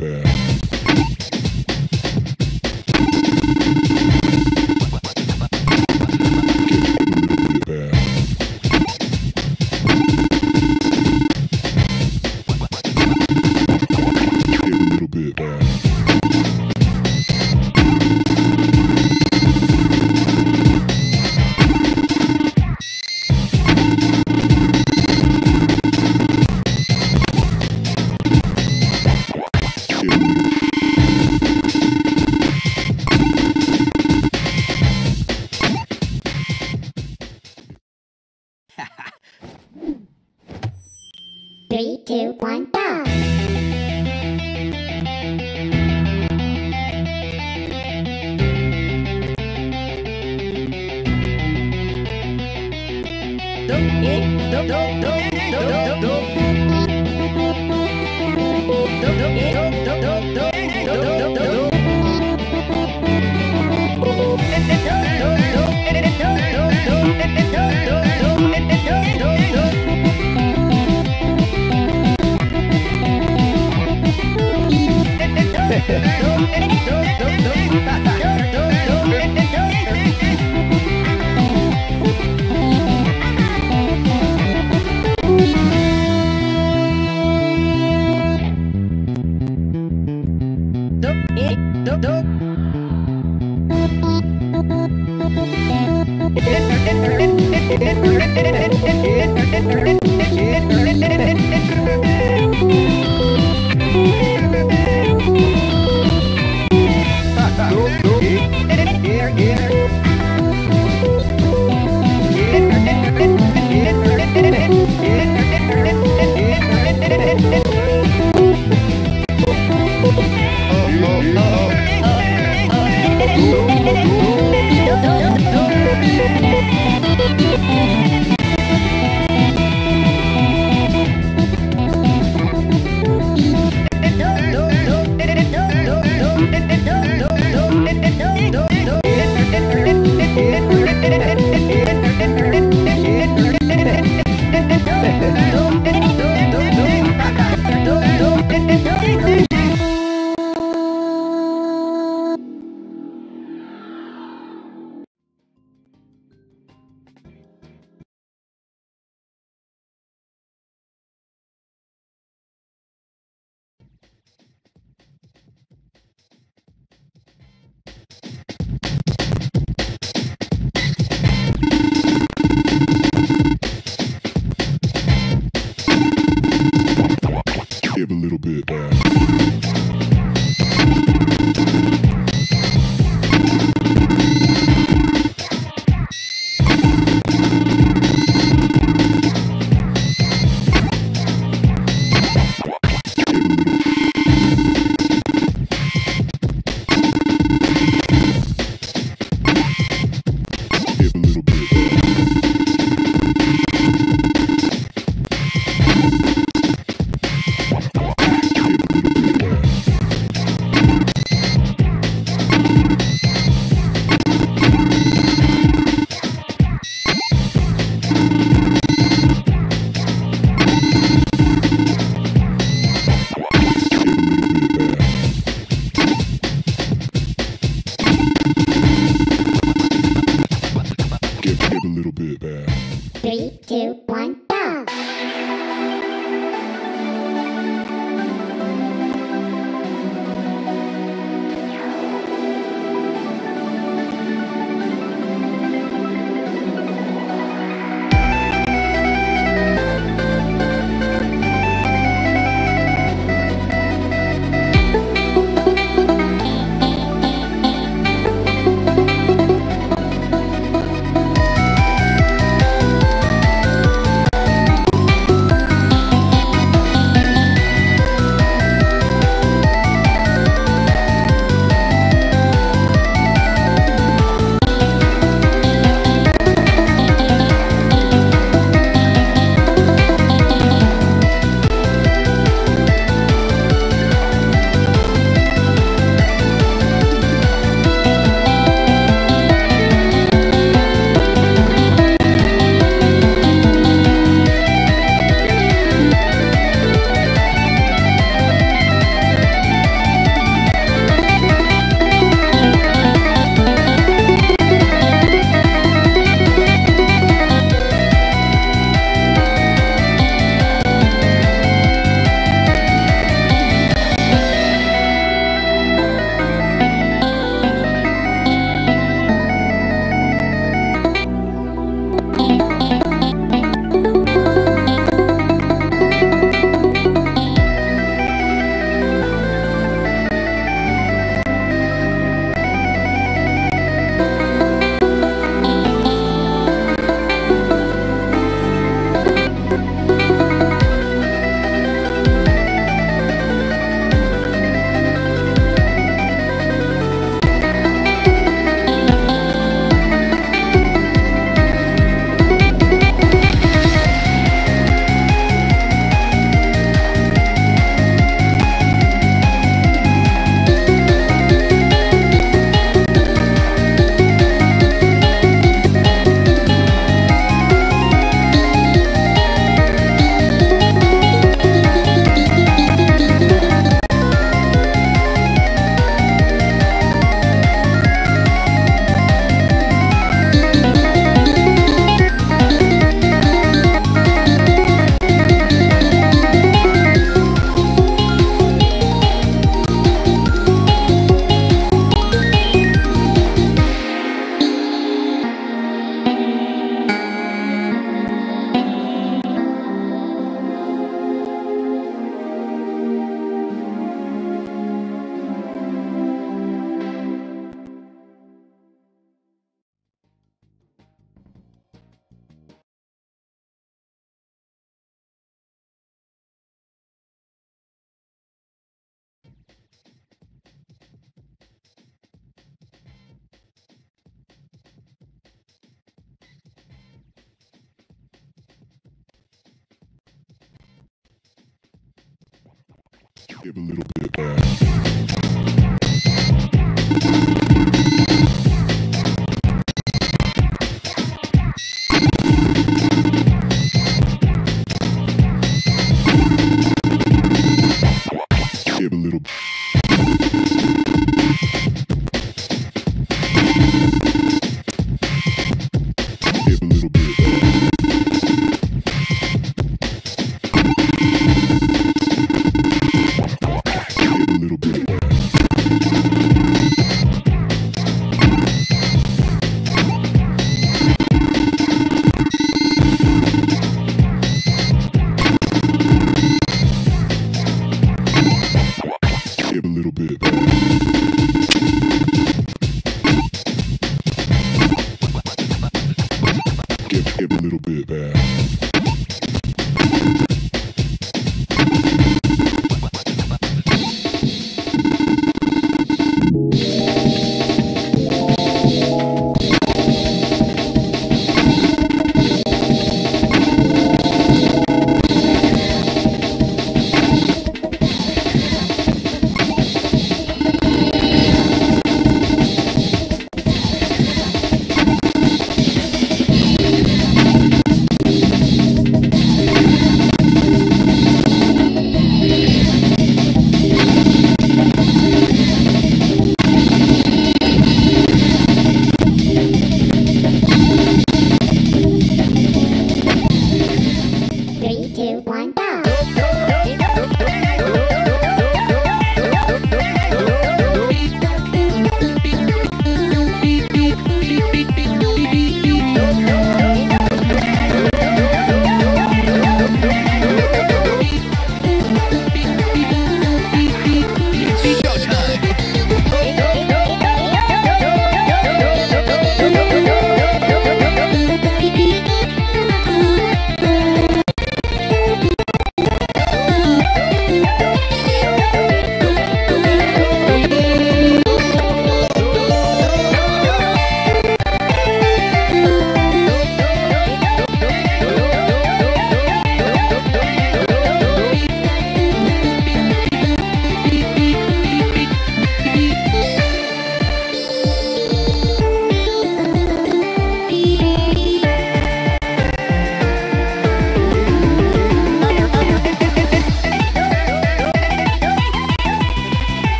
Yeah. Ha ha ha! back. Three, two, one. Give a little bit back.